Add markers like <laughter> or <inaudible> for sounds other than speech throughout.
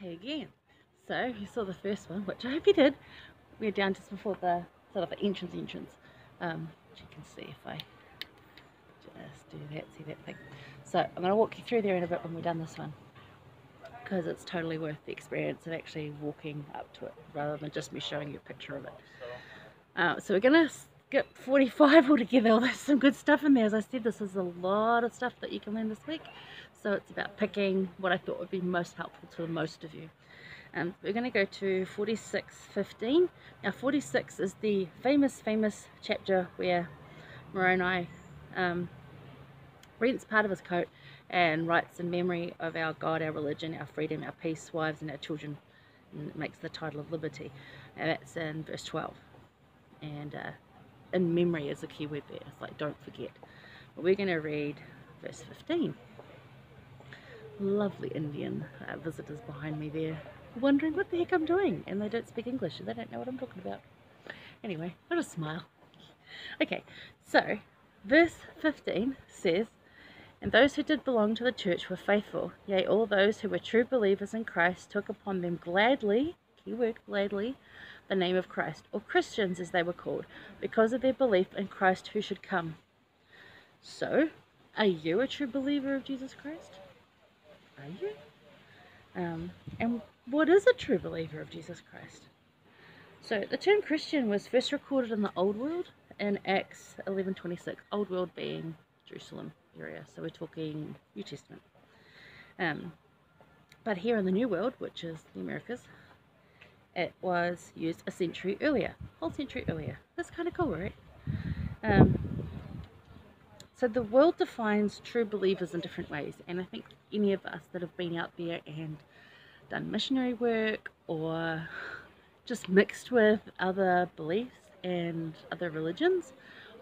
Hey again. So you saw the first one, which I hope you did. We're down just before the sort of entrance entrance. Um, you can see if I just do that, see that thing. So I'm going to walk you through there in a bit when we're done this one. Because it's totally worth the experience of actually walking up to it rather than just me showing you a picture of it. Uh, so we're going to skip 45 <laughs> altogether, there's some good stuff in there. As I said, this is a lot of stuff that you can learn this week. So it's about picking what I thought would be most helpful to the most of you. Um, we're going to go to 46.15. Now 46 is the famous, famous chapter where Moroni um, rents part of his coat and writes in memory of our God, our religion, our freedom, our peace, wives and our children. And makes the title of liberty. And that's in verse 12. And uh, in memory is a key word there. It's like don't forget. But we're going to read verse 15 lovely Indian uh, visitors behind me there wondering what the heck I'm doing and they don't speak English and they don't know what I'm talking about. Anyway, I'll just smile. Okay, so verse 15 says, And those who did belong to the church were faithful, yea, all those who were true believers in Christ took upon them gladly, keyword gladly, the name of Christ, or Christians as they were called, because of their belief in Christ who should come. So, are you a true believer of Jesus Christ? Are you? Um, and what is a true believer of Jesus Christ? So the term Christian was first recorded in the Old World in Acts 11:26. Old World being Jerusalem area, so we're talking New Testament. Um, but here in the New World, which is the Americas, it was used a century earlier, whole century earlier. That's kind of cool, right? Um, so the world defines true believers in different ways, and I think any of us that have been out there and done missionary work or just mixed with other beliefs and other religions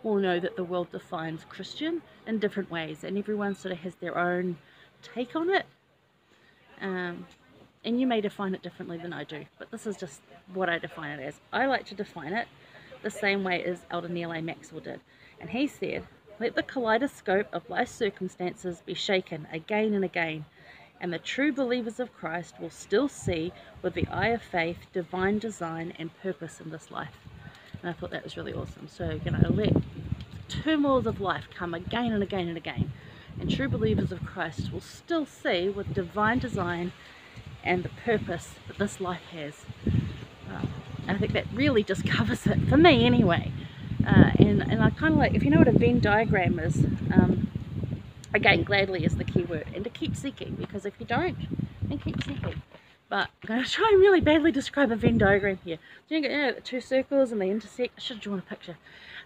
will know that the world defines Christian in different ways, and everyone sort of has their own take on it. Um, and you may define it differently than I do, but this is just what I define it as. I like to define it the same way as Elder Neal A. Maxwell did, and he said let the kaleidoscope of life's circumstances be shaken again and again, and the true believers of Christ will still see with the eye of faith divine design and purpose in this life. And I thought that was really awesome. So, you know, let turmoils of life come again and again and again, and true believers of Christ will still see with divine design and the purpose that this life has. Uh, I think that really just covers it, for me anyway. Uh, and, and I kind of like, if you know what a Venn diagram is, um, again, gladly is the key word. And to keep seeking, because if you don't, then keep seeking. But I'm going <laughs> to try and really badly describe a Venn diagram here. So you get you know, the two circles and they intersect. I should have drawn a picture.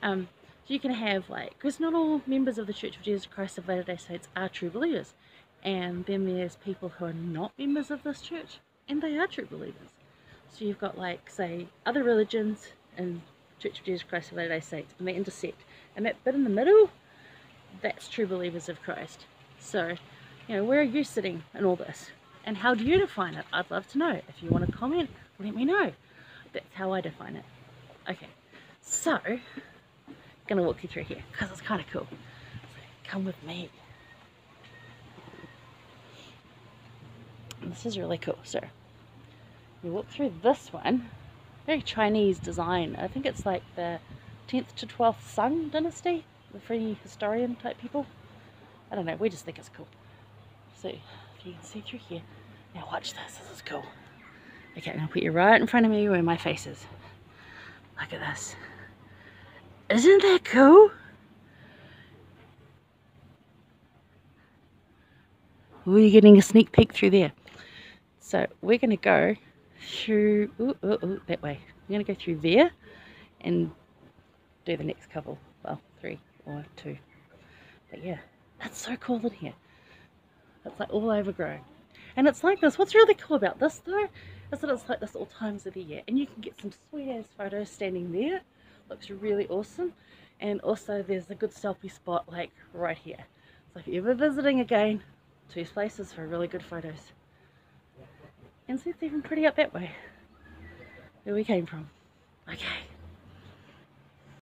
Um, so you can have like, because not all members of the Church of Jesus Christ of Latter-day Saints are true believers. And then there's people who are not members of this church and they are true believers. So you've got like, say, other religions and Church of Jesus Christ of Latter-day Saints, and they intersect. And that bit in the middle, that's true believers of Christ. So, you know, where are you sitting in all this? And how do you define it? I'd love to know. If you want to comment, let me know. That's how I define it. Okay, so, I'm to walk you through here because it's kind of cool. So, come with me. This is really cool. So, you walk through this one very Chinese design. I think it's like the 10th to 12th Sung dynasty, the free historian type people. I don't know, we just think it's cool. So, if you can see through here. Now watch this, this is cool. Okay, to put you right in front of me where my face is. Look at this. Isn't that cool? We're getting a sneak peek through there. So we're going to go through, ooh, ooh, ooh, that way. I'm going to go through there and do the next couple. Well, three or two. But yeah, that's so cool in here. It's like all overgrown. And it's like this. What's really cool about this though, is that it's like this all times of the year. And you can get some sweet ass photos standing there. Looks really awesome. And also there's a good selfie spot like right here. So if you're ever visiting again, two places for really good photos. And see, it's even pretty up that way. Where we came from. Okay.